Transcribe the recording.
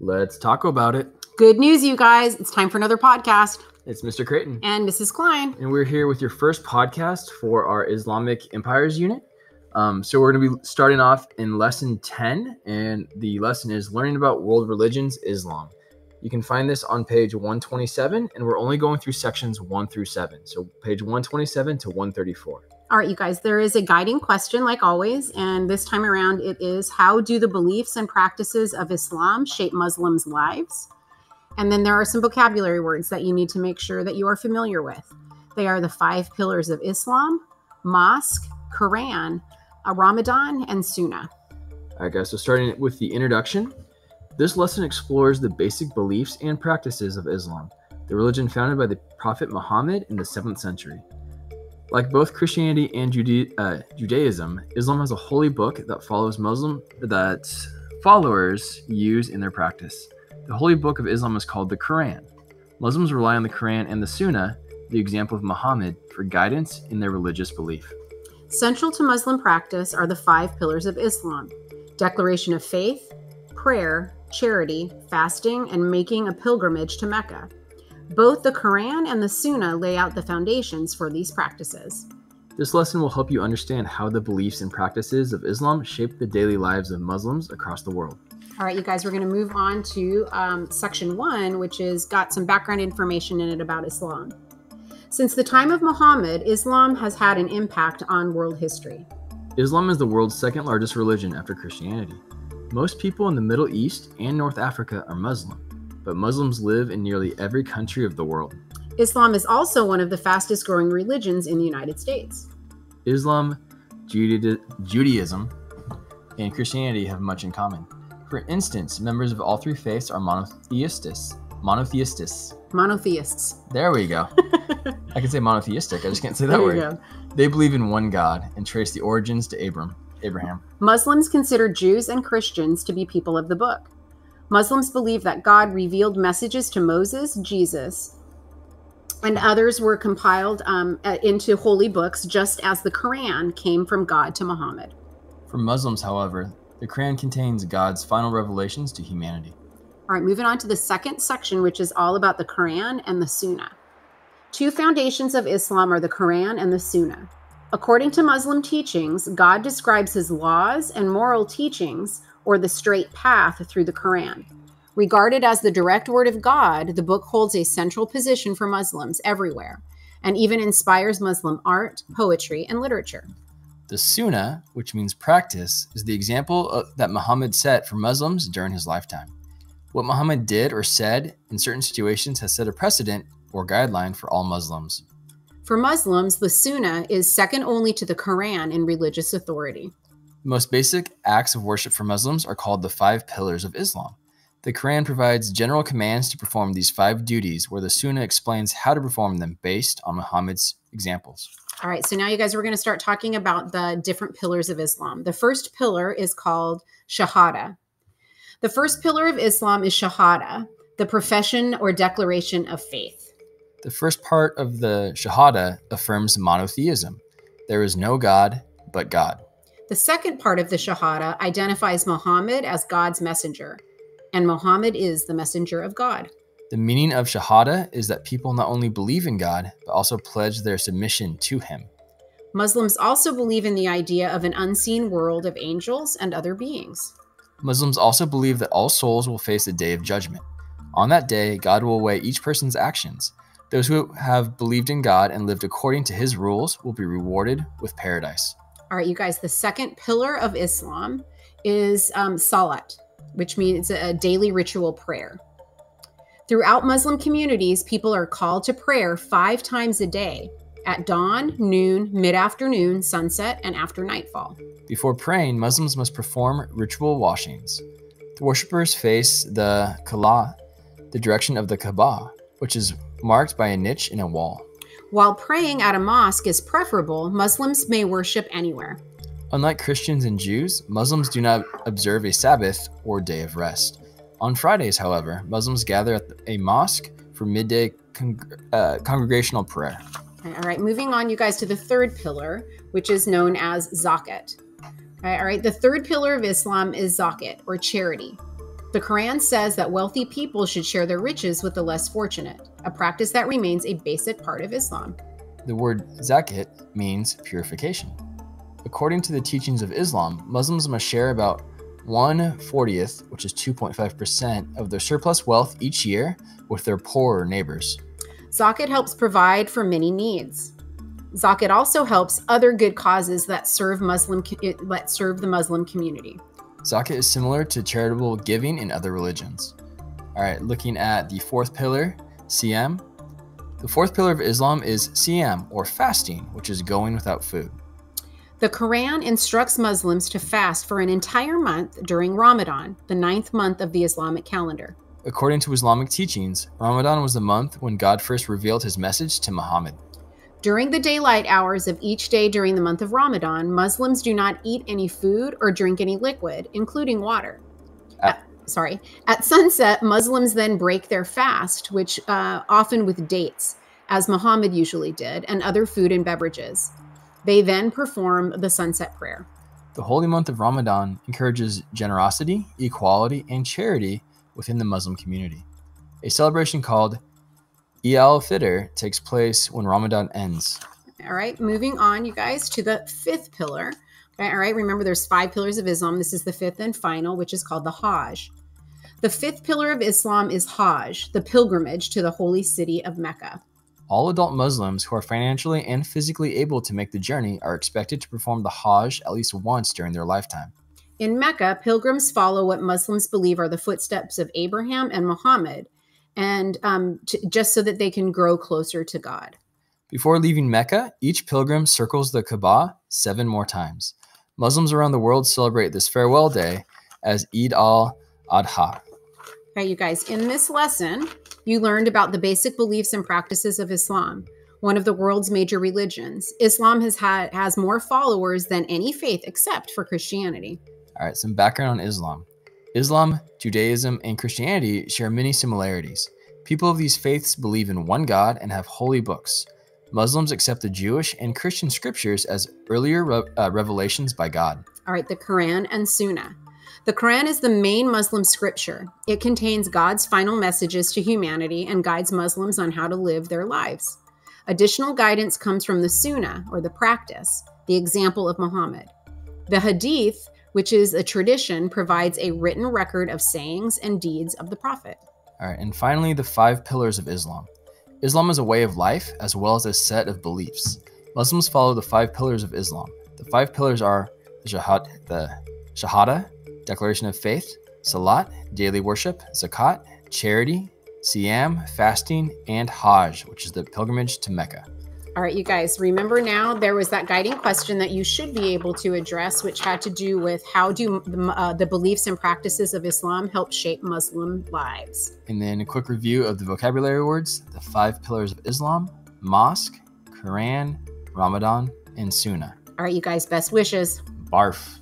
Let's talk about it. Good news, you guys. It's time for another podcast. It's Mr. Craton. And Mrs. Klein. And we're here with your first podcast for our Islamic Empires unit. Um, so we're going to be starting off in lesson 10, and the lesson is learning about world religions, Islam. You can find this on page 127, and we're only going through sections 1 through 7. So page 127 to 134. All right, you guys, there is a guiding question, like always. And this time around, it is How do the beliefs and practices of Islam shape Muslims' lives? And then there are some vocabulary words that you need to make sure that you are familiar with. They are the five pillars of Islam, mosque, Quran, Ramadan, and Sunnah. All right, guys, so starting with the introduction, this lesson explores the basic beliefs and practices of Islam, the religion founded by the Prophet Muhammad in the 7th century. Like both Christianity and uh, Judaism, Islam has a holy book that follows Muslim that followers use in their practice. The holy book of Islam is called the Quran. Muslims rely on the Quran and the Sunnah, the example of Muhammad, for guidance in their religious belief. Central to Muslim practice are the five pillars of Islam declaration of faith, prayer, charity, fasting, and making a pilgrimage to Mecca. Both the Quran and the Sunnah lay out the foundations for these practices. This lesson will help you understand how the beliefs and practices of Islam shape the daily lives of Muslims across the world. All right, you guys, we're going to move on to um, section one, which has got some background information in it about Islam. Since the time of Muhammad, Islam has had an impact on world history. Islam is the world's second largest religion after Christianity. Most people in the Middle East and North Africa are Muslim but Muslims live in nearly every country of the world. Islam is also one of the fastest growing religions in the United States. Islam, Judaism, and Christianity have much in common. For instance, members of all three faiths are monotheists. Monotheists. Monotheists. There we go. I can say monotheistic. I just can't say that word. Go. They believe in one God and trace the origins to Abram, Abraham. Muslims consider Jews and Christians to be people of the book. Muslims believe that God revealed messages to Moses, Jesus, and others were compiled um, into holy books, just as the Quran came from God to Muhammad. For Muslims, however, the Quran contains God's final revelations to humanity. All right, moving on to the second section, which is all about the Quran and the Sunnah. Two foundations of Islam are the Quran and the Sunnah. According to Muslim teachings, God describes his laws and moral teachings or the straight path through the Quran. Regarded as the direct word of God, the book holds a central position for Muslims everywhere and even inspires Muslim art, poetry, and literature. The Sunnah, which means practice, is the example of, that Muhammad set for Muslims during his lifetime. What Muhammad did or said in certain situations has set a precedent or guideline for all Muslims. For Muslims, the Sunnah is second only to the Quran in religious authority. The most basic acts of worship for Muslims are called the five pillars of Islam. The Quran provides general commands to perform these five duties, where the Sunnah explains how to perform them based on Muhammad's examples. All right, so now you guys, we're going to start talking about the different pillars of Islam. The first pillar is called Shahada. The first pillar of Islam is Shahada, the profession or declaration of faith. The first part of the Shahada affirms monotheism. There is no God but God. The second part of the Shahada identifies Muhammad as God's messenger, and Muhammad is the messenger of God. The meaning of Shahada is that people not only believe in God, but also pledge their submission to Him. Muslims also believe in the idea of an unseen world of angels and other beings. Muslims also believe that all souls will face a day of judgment. On that day, God will weigh each person's actions. Those who have believed in God and lived according to His rules will be rewarded with paradise. All right, you guys, the second pillar of Islam is um, salat, which means a daily ritual prayer. Throughout Muslim communities, people are called to prayer five times a day at dawn, noon, mid afternoon, sunset, and after nightfall. Before praying, Muslims must perform ritual washings. The worshippers face the Qibla, the direction of the Kaaba, which is marked by a niche in a wall. While praying at a mosque is preferable, Muslims may worship anywhere. Unlike Christians and Jews, Muslims do not observe a Sabbath or day of rest. On Fridays, however, Muslims gather at a mosque for midday con- uh, congregational prayer. All right, moving on, you guys, to the third pillar, which is known as zakat. All right, all right, the third pillar of Islam is zakat or charity. The Quran says that wealthy people should share their riches with the less fortunate, a practice that remains a basic part of Islam. The word zakat means purification. According to the teachings of Islam, Muslims must share about 140th, which is 2.5%, of their surplus wealth each year with their poorer neighbors. Zakat helps provide for many needs. Zakat also helps other good causes that serve Muslim eh, that serve the Muslim community. Zakat is similar to charitable giving in other religions. All right, looking at the fourth pillar, Siyam. The fourth pillar of Islam is Siyam, or fasting, which is going without food. The Quran instructs Muslims to fast for an entire month during Ramadan, the ninth month of the Islamic calendar. According to Islamic teachings, Ramadan was the month when God first revealed his message to Muhammad. During the daylight hours of each day during the month of Ramadan, Muslims do not eat any food or drink any liquid, including water. Sorry. At sunset, Muslims then break their fast, which uh, often with dates, as Muhammad usually did, and other food and beverages. They then perform the sunset prayer. The holy month of Ramadan encourages generosity, equality, and charity within the Muslim community. A celebration called Eid al-Fitr takes place when Ramadan ends. All right, moving on, you guys, to the fifth pillar. All right, remember there's five pillars of Islam. This is the fifth and final, which is called the Hajj. The fifth pillar of Islam is Hajj, the pilgrimage to the holy city of Mecca. All adult Muslims who are financially and physically able to make the journey are expected to perform the Hajj at least once during their lifetime. In Mecca, pilgrims follow what Muslims believe are the footsteps of Abraham and Muhammad, and um, to, just so that they can grow closer to God. Before leaving Mecca, each pilgrim circles the Kaaba seven more times. Muslims around the world celebrate this farewell day as Eid al Adha. Okay, you guys, in this lesson, you learned about the basic beliefs and practices of Islam, one of the world's major religions. Islam has had has more followers than any faith except for Christianity. All right, some background on Islam. Islam, Judaism, and Christianity share many similarities. People of these faiths believe in one God and have holy books. Muslims accept the Jewish and Christian scriptures as earlier re- uh, revelations by God. All right, the Quran and Sunnah. The Quran is the main Muslim scripture. It contains God's final messages to humanity and guides Muslims on how to live their lives. Additional guidance comes from the Sunnah, or the practice, the example of Muhammad. The Hadith, which is a tradition, provides a written record of sayings and deeds of the Prophet. All right, and finally, the five pillars of Islam. Islam is a way of life as well as a set of beliefs. Muslims follow the five pillars of Islam. The five pillars are the, shahad, the Shahada, declaration of faith, salat, daily worship, zakat, charity, siyam, fasting, and hajj, which is the pilgrimage to Mecca. All right, you guys, remember now there was that guiding question that you should be able to address, which had to do with how do the, uh, the beliefs and practices of Islam help shape Muslim lives? And then a quick review of the vocabulary words the five pillars of Islam, mosque, Quran, Ramadan, and Sunnah. All right, you guys, best wishes. Barf.